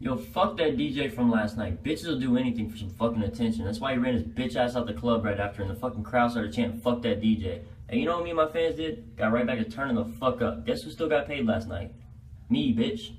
Yo, fuck that DJ from last night. Bitches will do anything for some fucking attention. That's why he ran his bitch ass out the club right after, and the fucking crowd started chanting, fuck that DJ. And you know what me and my fans did? Got right back to turning the fuck up. Guess who still got paid last night? Me, bitch.